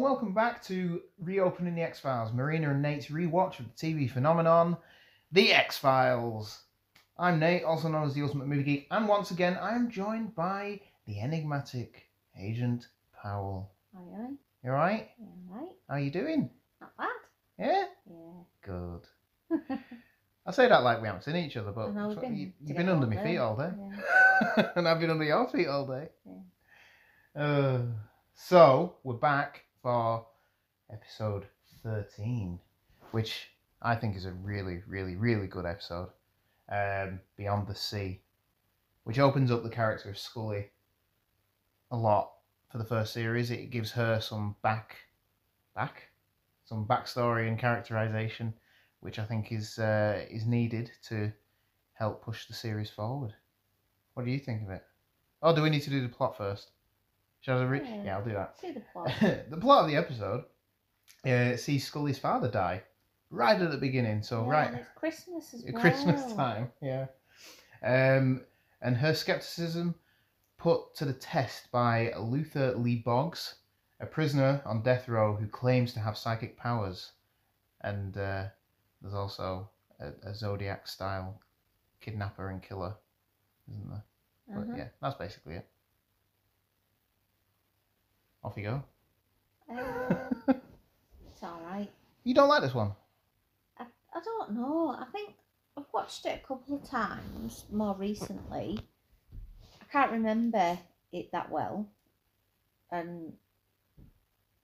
and welcome back to Reopening the X Files, Marina and Nate's rewatch of the TV phenomenon, The X Files. I'm Nate, also known as the Ultimate Movie Geek, and once again I am joined by the enigmatic Agent Powell. Aye, aye. You alright? Yeah, right. How are you doing? Not bad. Yeah? Yeah. Good. I say that like we haven't seen each other, but we've been you, been under my feet all day. Yeah. and I've been under your feet all day. Uh, so we're back for episode thirteen, which I think is a really, really, really good episode. Um, Beyond the Sea, which opens up the character of Scully a lot for the first series. It gives her some back, back, some backstory and characterization, which I think is uh, is needed to help push the series forward. What do you think of it? Oh, do we need to do the plot first? I read? Yeah. Yeah, I'll do that. See the plot. the plot of the episode uh, sees Scully's father die right at the beginning. So Yeah, right it's Christmas as well. Christmas time, yeah. Um, and her skepticism put to the test by Luther Lee Boggs, a prisoner on death row who claims to have psychic powers, and uh, there's also a, a Zodiac style kidnapper and killer, isn't there? But Uh-huh. yeah, that's basically it. Off you go. Uh, it's alright. You don't like this one? I, I don't know. I think I've watched it a couple of times more recently. I can't remember it that well. And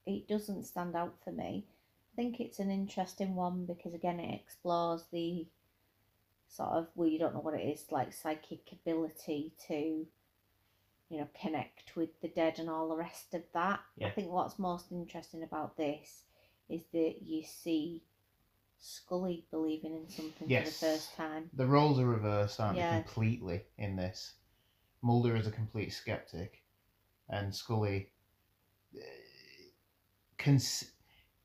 it doesn't stand out for me. I think it's an interesting one because again it explores the sort of well you don't know what it is, like psychic ability to you know, connect with the dead and all the rest of that. Yeah. I think what's most interesting about this is that you see Scully believing in something Yes. for the first time. The roles are reversed, aren't Yeah. they, completely in this. Mulder is a complete skeptic, and Scully uh, can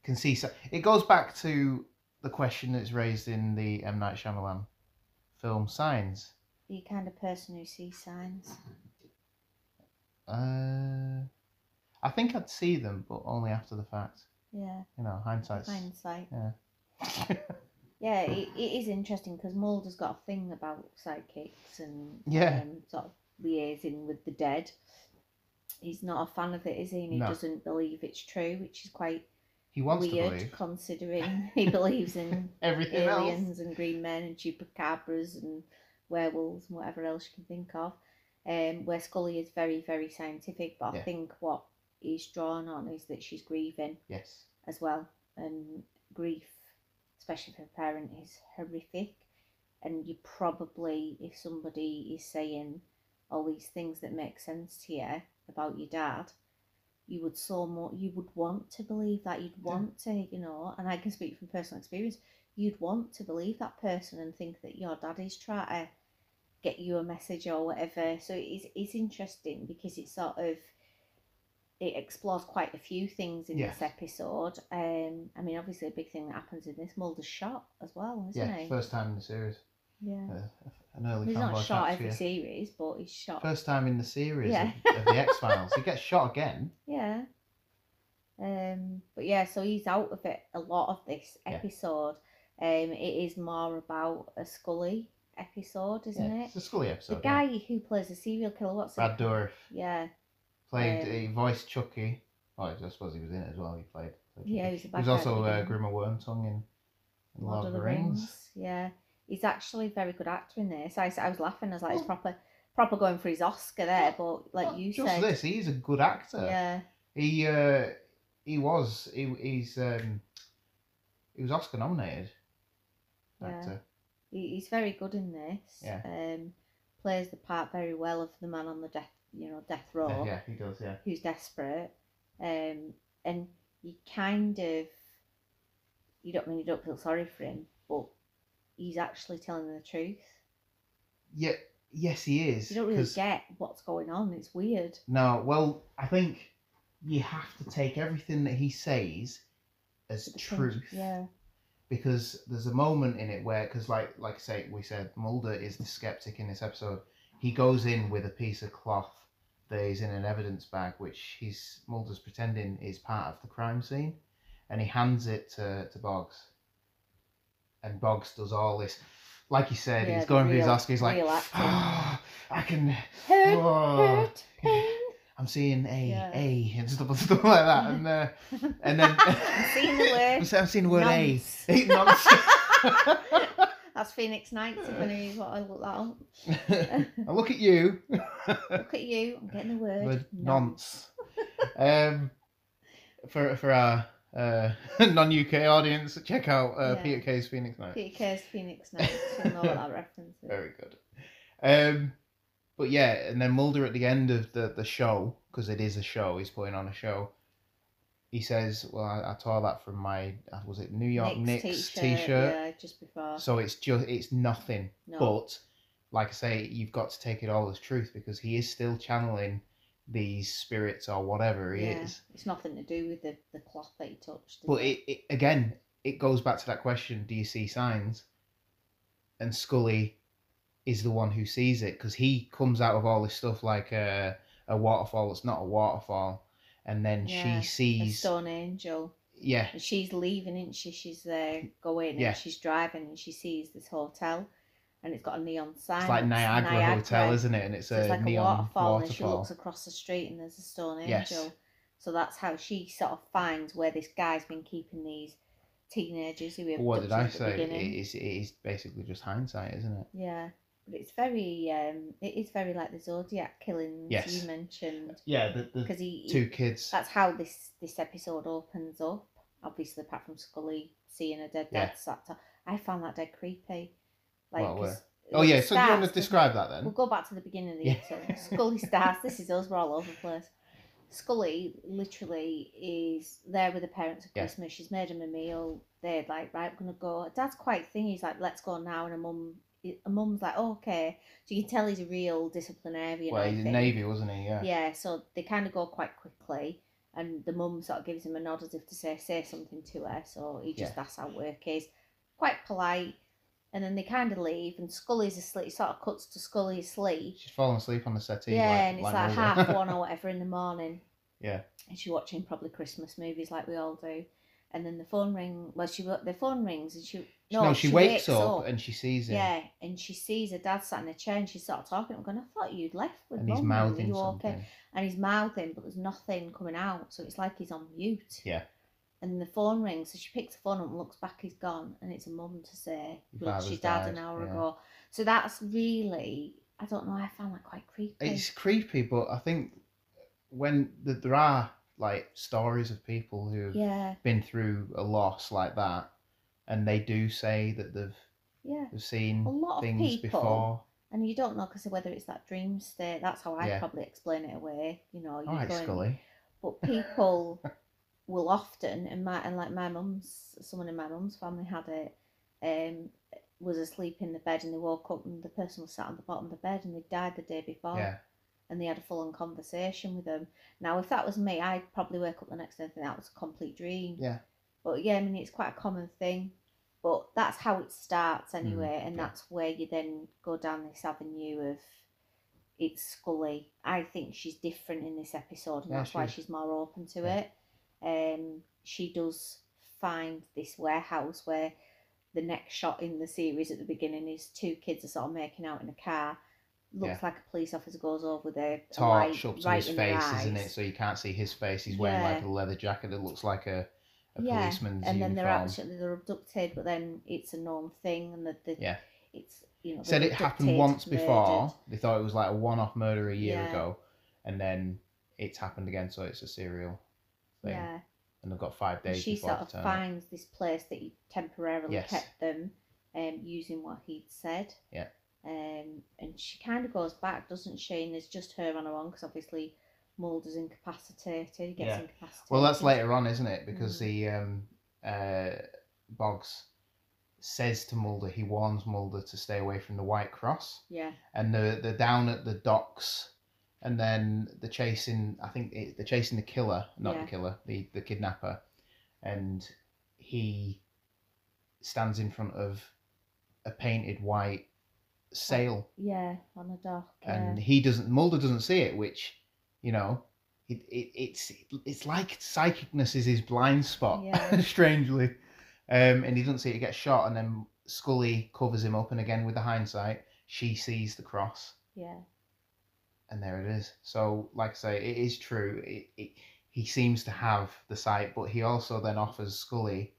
can see. So it goes back to the question that's raised in the M Night Shyamalan film Signs. Are you kind of person who sees signs? Uh, I think I'd see them, but only after the fact. Yeah, You know, hindsight's. hindsight. Yeah. Yeah, it, it is interesting because Mulder's got a thing about psychics and Yeah. um, sort of liaising with the dead. He's not a fan of it, is he? And he No. doesn't believe it's true, which is quite he wants to weird considering he believes in everything else. aliens and green men and chupacabras and werewolves and whatever else you can think of. Um, where Scully is very, very scientific, but I think what he's drawn on is that she's grieving Yes. as well, and grief, especially for a parent, is horrific. And you probably, if somebody is saying all these things that make sense to you about your dad, you would so more, you would want to believe that. You'd want to, you know, and I can speak from personal experience. You'd want to believe that person and think that your dad is trying to get you a message or whatever. So it's it's interesting because it's sort of it explores quite a few things in Yes. this episode. Um, I mean, obviously, a big thing that happens in this Mulder's shot as well, isn't Yeah. he? First time in the series. yeah. Uh, an early He's not shot for every series, but he's shot. First time in the series Yeah. of, of the X Files. he gets shot again. Yeah. Um, but yeah, so he's out of it a lot of this Yeah. episode. Um, it is more about a Scully episode, isn't yeah, it? It's a Scully episode. The guy yeah. who plays a serial killer, what's Brad it? Dourif Yeah, played. Um, he voiced Chucky. Oh, I suppose he was in it as well. He played. played Yeah, he was a He was also uh. Grima Wormtongue in, in Lord, of the Rings. Yeah, he's actually a very good actor in this. I, I was laughing. I was like, he's Oh. proper, proper going for his Oscar there. But like Not you just said, this, he's a good actor. yeah, He uh, he was he, he's um, he was Oscar nominated. Yeah. He, he's very good in this. Yeah. Um, plays the part very well of the man on the death, you know, death row. Yeah, he does. Yeah. who's desperate, um, and you kind of you don't I mean you don't feel sorry for him, but he's actually telling the truth. Yeah. Yes, he is. You don't really 'cause- get what's going on. It's weird. No, well, I think you have to take everything that he says as With a pinch- truth. Yeah. because there's a moment in it where because like like I say we said Mulder is the skeptic in this episode he goes in with a piece of cloth that is in an evidence bag, which he's Mulder's pretending is part of the crime scene, and he hands it to, to Boggs. And Boggs does all this, like he said, Yeah, he's going through his Oscar. He's like, ah, I can, Hurt, oh, hurt. I'm seeing a Yeah. a and stuff, stuff like that, and uh, and then I'm seeing the word. I'm, I'm seeing the word nonce. a. Nonce. That's Phoenix Nights if I knew what I look like. I look at you. Look at you, I'm getting the word. word nonce. um, for for our uh, non UK audience, check out uh, Yeah. Peter Kay's Phoenix Night. Peter Kay's Phoenix Nights. You'll know what that reference is. Very good. Um, but yeah, and then Mulder at the end of the the show, because it is a show, he's putting on a show. He says, "Well, I, I tore that from my uh, was it New York Knicks, Knicks t-shirt. Yeah, just before. So it's just it's nothing. no. But like I say, you've got to take it all as truth because he is still channeling these spirits or whatever he yeah. is. It's nothing to do with the, the cloth that he touched. But it, it again, it goes back to that question: Do you see signs? And Scully is the one who sees it because he comes out of all this stuff like a a waterfall It's not a waterfall, and then Yeah, she a sees stone angel. yeah And she's leaving, isn't she? She's there going Yeah. and she's driving and she sees this hotel and it's got a neon sign. it's like that's Niagara, Hotel, isn't it? And it's So a like neon a waterfall, and she waterfall. looks across the street and there's a stone angel. Yes. So that's how she sort of finds where this guy's been keeping these teenagers who But what did I abducted at the say? It is, it is basically just hindsight, isn't it? Yeah. But it's very um it is very like the Zodiac killings Yes. you mentioned. Yeah, the, the Because he, he two kids. that's how this this episode opens up. Obviously, apart from Scully seeing a dead Yeah. dad sat down. I found that dead creepy. Like, What, where? 'cause Oh yeah, so do you want to describe that then? We'll go back to the beginning of the Yeah. episode. Scully starts. This is us. We're all over the place. Scully literally is there with the parents at Yeah. Christmas. She's made them a meal. They're like, right, we're gonna go. Dad's quite thingy. He's like, let's go now. And a mum, a mum's like, oh, okay. So you can tell he's a real disciplinarian. Well, I he's in think. Navy, wasn't he? Yeah. Yeah, so they kind of go quite quickly, and the mum sort of gives him a nod as if to say say something to her. So he just Yeah. asks how work is, quite polite, and then they kind of leave, and Scully's asleep. It sort of cuts to Scully asleep. She's fallen asleep on the settee. yeah, like, and it's like, Mulder. half one or whatever in the morning. Yeah. and she's watching probably Christmas movies like we all do. And then the phone ring. Well, she the phone rings and she no, she, wakes, up, and she sees him. yeah, and she sees her dad sat in a chair and she's sort of talking. I'm going, I thought you'd left with and he's mum. Mouthing you something. okay? and he's mouthing, but there's nothing coming out, so it's like he's on mute. Yeah. And the phone rings, so she picks the phone up and looks back, he's gone, and it's a mum to say, "Look, she died an hour yeah. ago." So that's really, I don't know, I found that quite creepy. It's creepy, but I think when th- there are like stories of people who've yeah, been through a loss like that, and they do say that they've, yeah. they've seen A lot of things people- before. And you don't know because whether it's that dream state. That's how I Yeah. probably explain it away. You know, All you're right, going, Scully. but people will often and my and like my mum's someone in my mum's family had it um was asleep in the bed and they woke up and the person was sat on the bottom of the bed and they died the day before Yeah. and they had a full on conversation with them now if that was me i'd probably wake up the next day and think that was a complete dream Yeah. but yeah i mean it's quite a common thing but that's how it starts anyway and Mm, yeah. that's where you then go down this avenue of it's Scully. I think she's different in this episode, and Yeah, that's why is. she's more open to Yeah. it. Um, she does find this warehouse where the next shot in the series at the beginning is two kids are sort of making out in a car. Looks Yeah. like a police officer goes over there. Torch light up to right his face, isn't it? So you can't see his face. He's wearing like a leather jacket that looks like a, a yeah, policeman's and then uniform. they're actually they're abducted, but then it's a known thing, and the, the Yeah. it's you know said it happened once before. They thought it was like a one-off murder a year Yeah. ago, and then it's happened again. So it's a serial thing, Yeah, and they've got five and days she before sort of finds this place that he temporarily Yes. kept them, um, using what he'd said. Yeah. Um, and she kind of goes back, doesn't she? And it's just her on her own because obviously Mulder's incapacitated. He gets Yeah. incapacitated. Well, that's later on, isn't it? Because Mm. the um, uh, Boggs says to Mulder, he warns Mulder to stay away from the White Cross, Yeah, and they're, they're down at the docks, and then they're chasing. I think it, they're chasing the killer, not Yeah. the killer, the the kidnapper, and he stands in front of a painted white sail, yeah, on a dock. Yeah. and he doesn't. Mulder doesn't see it, which You know, it, it it's it's like psychicness is his blind spot, Yeah. strangely. Um, and he doesn't see it get shot, and then Scully covers him up, and again with the hindsight, she sees the cross, Yeah. and there it is. So, like I say, it is true. It, it, he seems to have the sight, but he also then offers Scully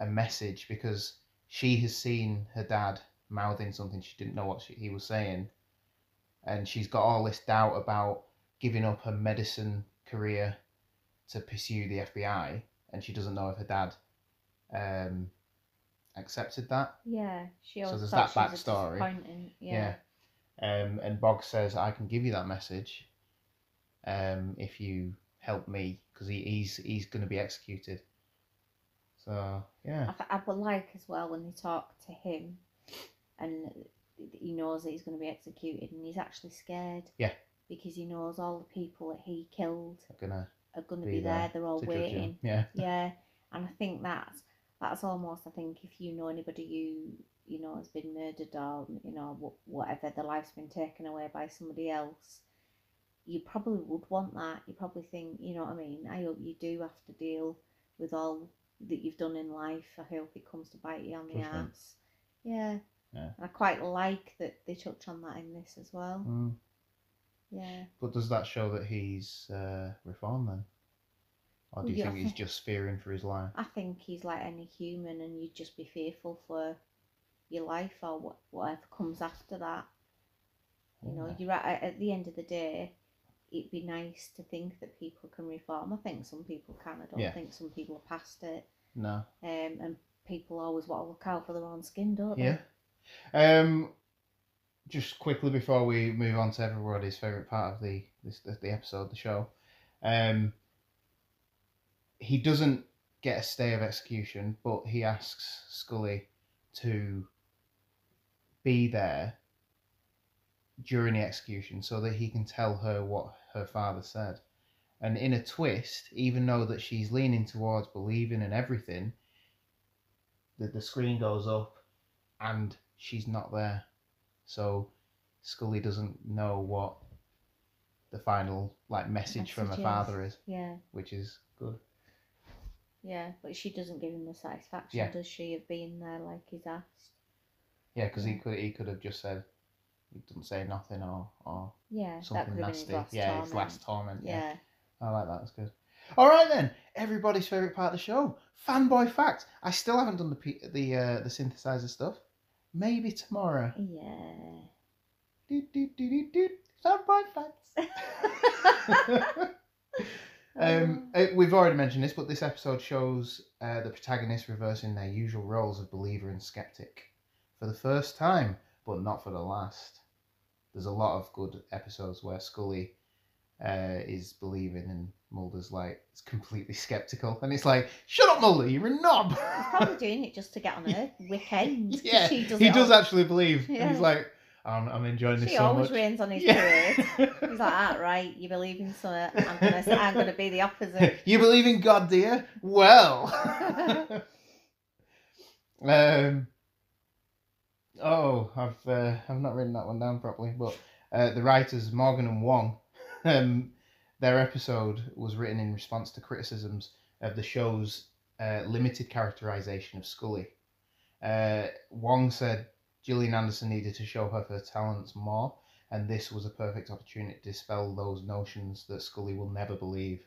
a message because she has seen her dad mouthing something she didn't know what she, he was saying, and she's got all this doubt about giving up her medicine career to pursue the FBI, and she doesn't know if her dad um, accepted that. Yeah. She So there's that she was a backstory. disappointing- Yeah. Um, and Boggs says, I can give you that message um, if you help me, because he, he's he's going to be executed. So, yeah. I, I would like as well when they talk to him and he knows that he's going to be executed and he's actually scared. Yeah. Because he knows all the people that he killed going to are going to be be there. there They're all to judge him. waiting. Yeah. Yeah. And I think that's that's almost I think if you know anybody who you know has been murdered or you know whatever their life's been taken away by somebody else, you probably would want that. You probably think you know what I mean. I hope you do have to deal with all that you've done in life. I hope it comes to bite you on the ass. Yeah. Yeah. I quite like that they touch on that in this as well. Mm. Yeah. But does that show that he's uh, reformed then? Or do you yeah, think he's just fearing for his life? I think he's like any human, and you'd just be fearful for your life or what, whatever comes after that. You know, you're at, at the end of the day, it'd be nice to think that people can reform. I think some people can. I don't Yeah. think some people are past it. No. Um, and people always want to look out for their own skin, don't they? Yeah. Um, just quickly before we move on to everybody's favorite part of the this the, episode, the show, um, he doesn't get a stay of execution, but he asks Scully to be there during the execution so that he can tell her what her father said. And in a twist, even though that she's leaning towards believing in everything, the, the screen goes up and she's not there. So Scully doesn't know what the final like message, from her father is, Yeah, which is good. yeah. But she doesn't give him the satisfaction, Yeah. does she, of being there like he's asked? Yeah, because he could he could have just said he didn't say nothing or or Yeah, something could have been his nasty. last yeah, torment. his last torment. Yeah. Yeah. I like that. That's good. All right then, everybody's favorite part of the show, fanboy facts. I still haven't done the the uh, the synthesizer stuff. Maybe tomorrow. Yeah. Do, do, do, do, do. Facts. Um, uh, we've already mentioned this, but this episode shows uh, the protagonists reversing their usual roles of believer and skeptic for the first time, but not for the last. There's a lot of good episodes where Scully uh, is believing and Mulder's like is completely skeptical, and it's like, "Shut up, Mulder! You're a knob." He's probably doing it just to get on her weekend. yeah, she does he does all- actually believe. And Yeah. he's like, "I'm, I'm enjoying this She so always much." rains on his Yeah. parade. He's like, ah, right, you believe in something. I'm gonna, say, I'm gonna be the opposite. you believe in God, dear? Well. um. Oh, I've uh, I've not written that one down properly, but uh, the writers Morgan and Wong, um, their episode was written in response to criticisms of the show's uh, limited characterization of Scully. Uh, Wong said Gillian Anderson needed to show her her talents more, and this was a perfect opportunity to dispel those notions that Scully will never believe,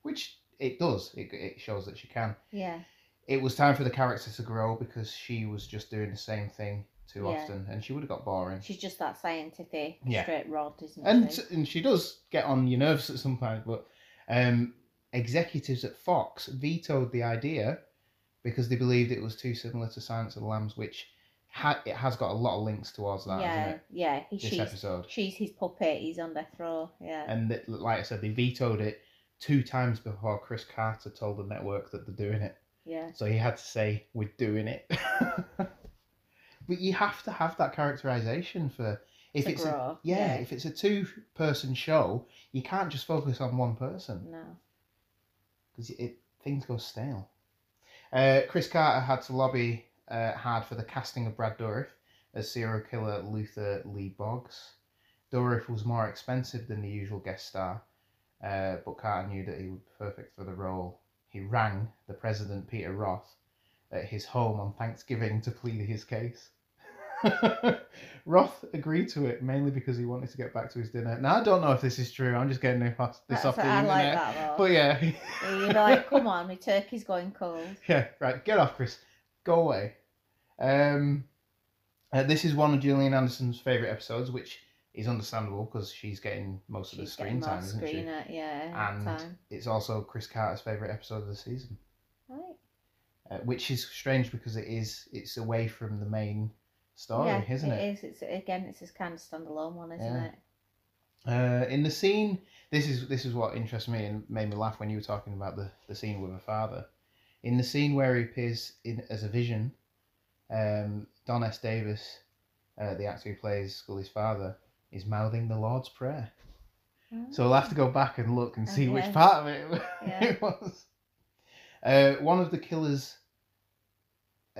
which it does. It, it shows that she can. Yeah, It was time for the character to grow because she was just doing the same thing too Yeah. often, and she would have got boring. she's just that scientific, Yeah. straight rod, isn't and she? and she does get on your nerves at some point, but um, executives at Fox vetoed the idea because they believed it was too similar to Silence of the Lambs, which ha- it has got a lot of links towards that, yeah, yeah. He, This she's episode, she's his puppet. He's on death row. Yeah, and that, like I said, they vetoed it two times before Chris Carter told the network that they're doing it. yeah, So he had to say, "We're doing it." but you have to have that characterization for if to it's a, grow. yeah, if it's a two-person show, you can't just focus on one person no, because it things go stale. Uh, Chris Carter had to lobby uh, hard for the casting of Brad Dourif as serial killer Luther Lee Boggs. Dourif was more expensive than the usual guest star, uh, but Carter knew that he would be perfect for the role. He rang the president, Peter Roth, at his home on Thanksgiving to plead his case. Roth agreed to it mainly because he wanted to get back to his dinner. Now I don't know if this is true. I'm just getting this off off the what I like internet. that. But yeah, You're like, come on, my turkey's going cold. yeah, right. Get off, Chris. Go away. Um, uh, this is one of Gillian Anderson's favorite episodes, which is understandable because she's getting most of the screen time, isn't she? screen at- yeah, And time. it's also Chris Carter's favorite episode of the season. Uh, which is strange because it is it's away from the main story, yeah, isn't it? It is. It's again, it's a kind of standalone one, isn't Yeah. it? Uh, in the scene, this is this is what interests me and made me laugh when you were talking about the, the scene with her father. In the scene where he appears in as a vision, um, Don S. Davis, uh, the actor who plays Scully's father, is mouthing the Lord's Prayer. So we'll have to go back and look and see which part of it Yeah. it was. Uh, one of the killers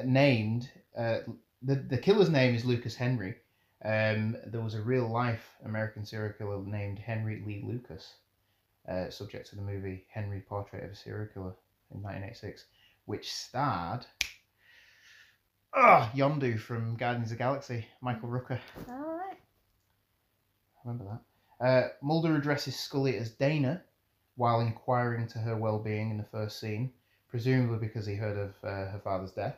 named uh, the the killer's name is Lucas Henry. Um, there was a real life American serial killer named Henry Lee Lucas, uh, subject to the movie Henry Portrait of a Serial Killer in 1986, which starred oh, Yondu from Guardians of the Galaxy, Michael Rooker. All right. Remember that. Uh, Mulder addresses Scully as Dana while inquiring to her well-being in the first scene, presumably because he heard of uh, her father's death.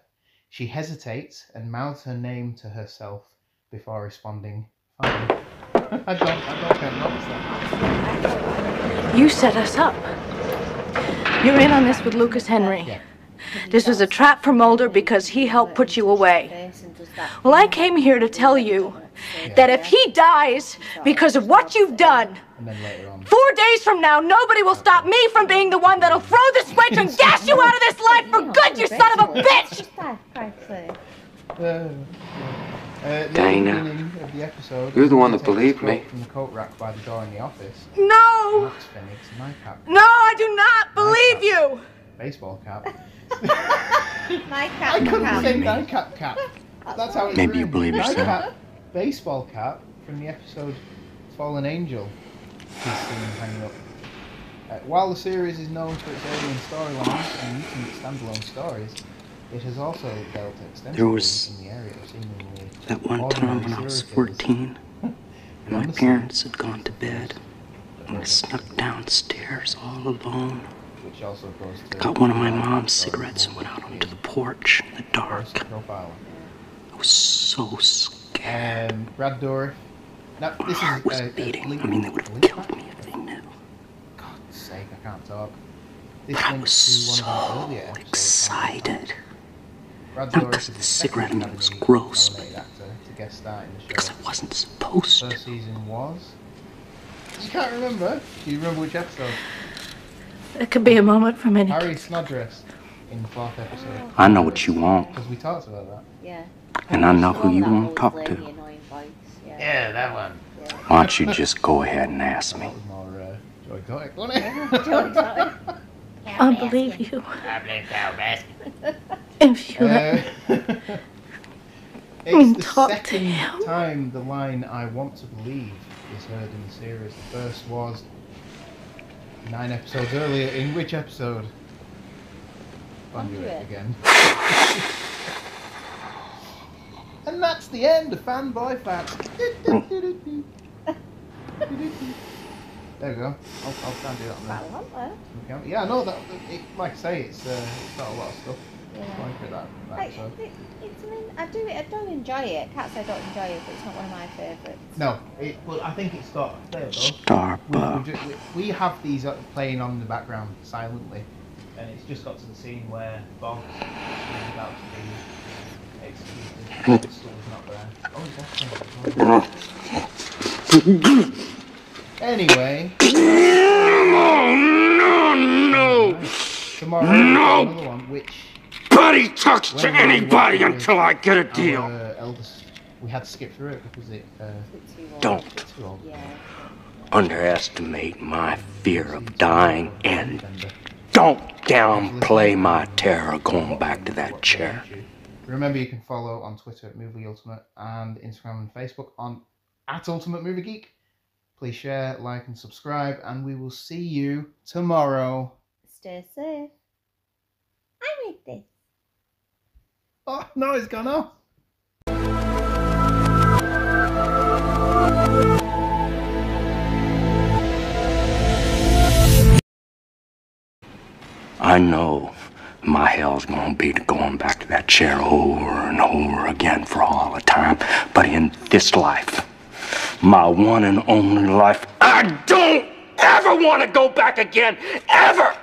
She hesitates and mouths her name to herself before responding, "Fine." I don't, I don't think I noticed that. You set us up. You're in on this with Lucas Henry. Yeah. This was a trap for Mulder because he helped put you away. Well, I came here to tell you that if he dies because of what you've done, And then later on, four days from now, nobody will stop me from being the one that'll throw the switch and gas you out of this life for good, you son of a bitch! uh, uh, the Dana, of the episode, you're the one that believed me. From the coat rack by the door in the office, No! Phoenix No, I do not believe you! baseball cap. My cap. I cat. couldn't cat. say nightcap cap. That's how it's Maybe you written. believe yourself. Nightcap, baseball cap from the episode Fallen Angel. Hanging up. Uh, while the series is known for its alien storylines and mutant standalone stories, it has also dealt extensively There was in the area of seemingly That one time when I was 14, And my parents had gone to bed, and I snuck downstairs all alone. which also goes to Got one of my mom's cigarettes and went out onto the porch in the dark. I was so scared. Um, Brad. Now, My this heart is was uh, a beating. link- I mean, they would have link killed me if they knew. God's sake, I can't talk. This But I links was one of the so earlier excited. Not because of the the cigarette, I mean, it was gross, nominated actor to guest star in the show. Because I wasn't supposed to. First season was. You can't remember? Do you remember which episode? It could be a moment from any. Carrie Snodgress in the fourth episode. I know what you want, Because we talked about that. Yeah. and I know who you want to old talk lady to. Annoying voice, Yeah. Yeah, that one. Why don't you just go ahead and ask me? That was more uh, Joe Exotic, wasn't it? Joe Exotic. I believe you. I blame Cal If you let Uh, it's the Talk to second him. time the line "I want to believe" is heard in the series. The first was nine episodes earlier. In which episode? Conduit Conduit. again. and that's the end of fanboy facts. there we go. I'll, I'll try and do that camera. Yeah, no, that it, like I say, it's uh, it's not a lot of stuff. Yeah. Going through that, that I, episode. it, it's, I mean, I do it. I don't enjoy it. Can't say I don't enjoy it, but it's not one of my favourites. No, it, well, I think it's got. There we. We, Starbucks. we, ju- we, we have these uh, playing on in the background silently, and it's just got to the scene where Bob is about to be executed. His stool's. Oh, he's Anyway. No, no, Tomorrow, No! one, which Nobody talks to anybody until I get a deal. our eldest, we had to skip through it because it uh, It's too old. Don't it's too old. Yeah. underestimate my fear of dying, and uh, don't downplay my terror going back to that chair. Remember, you can follow on Twitter at Movie Ultimate and Instagram and Facebook on at Ultimate Movie Geek. please share, like, and subscribe, and we will see you tomorrow. Stay safe. I made this. Oh, no, it's gone off. I know my hell's gonna be going back to that chair over and over again for all the time. But in this life, my one and only life, I don't ever want to go back again, ever!